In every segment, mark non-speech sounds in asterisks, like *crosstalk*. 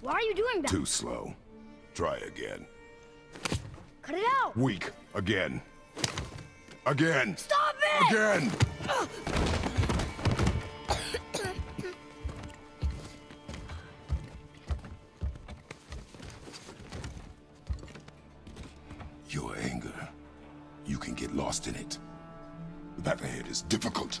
Why are you doing that? Too slow. Try again. Cut it out! Weak. Again. Again. Stop it! Again! *coughs* Your anger. You can get lost in it. The path ahead is difficult.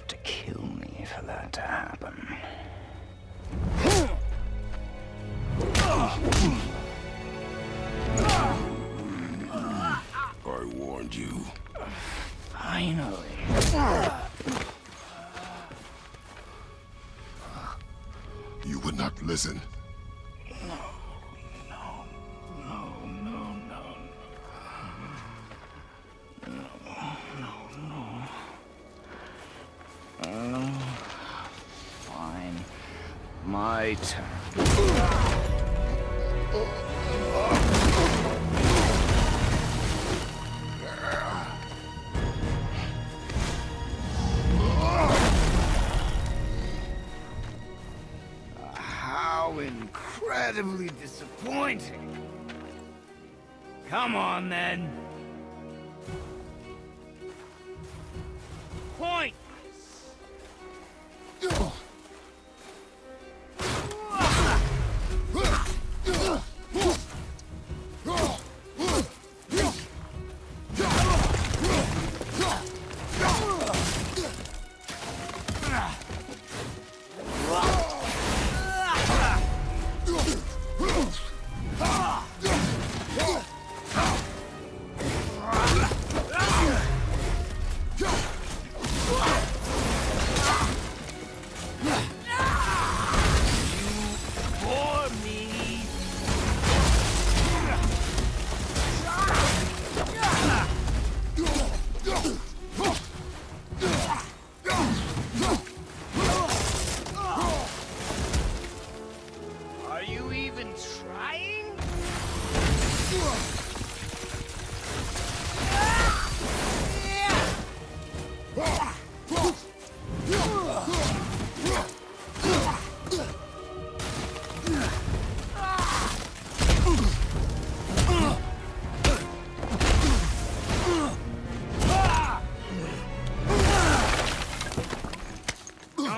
Have to kill me for that to happen. I warned you. Finally. You would not listen. Fine. My turn. How incredibly disappointing. Come on, then. Point.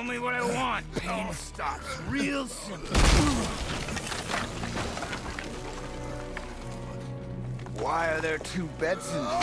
Tell me what I want. Pain stops real simple. Why are there two beds in there?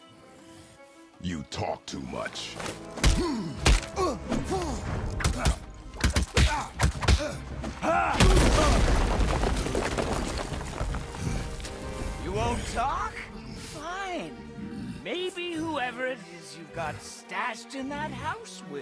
You talk too much. You won't talk? Fine. Maybe whoever it is you've got stashed in that house will.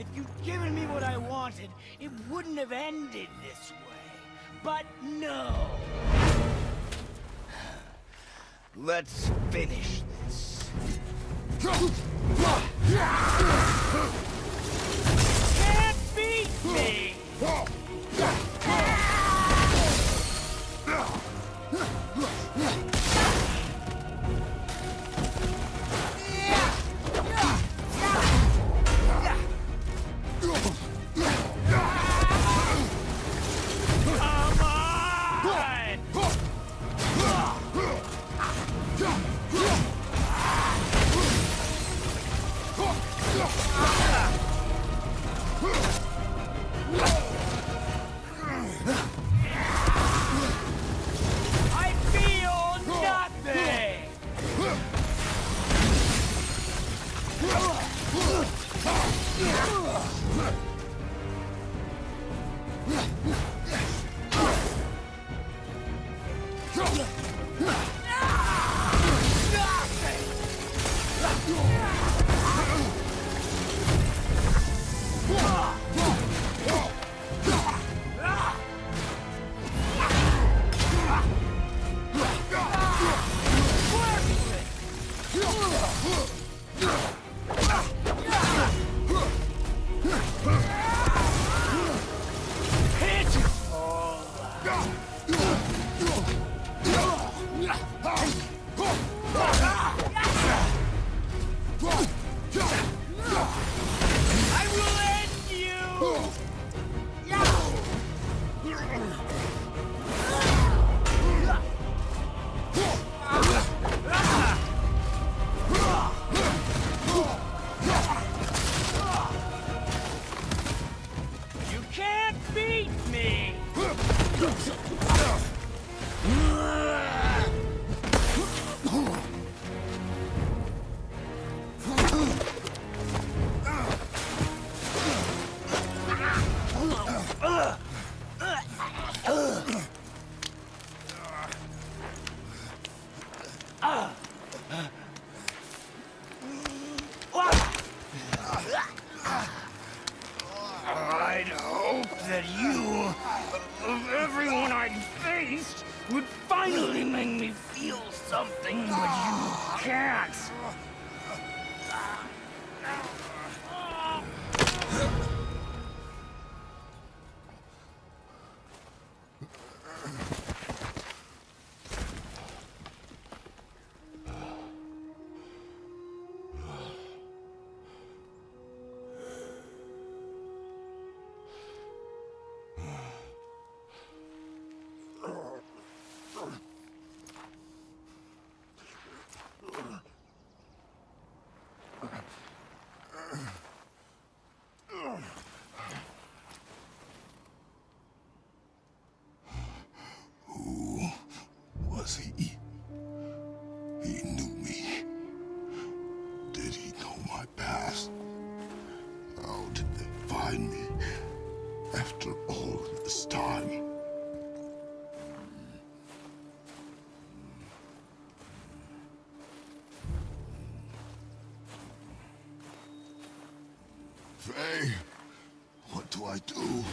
if you'd given me what I wanted, it wouldn't have ended this way. But no! Let's finish this. Can't beat me! Will end Ah! Ah! I do?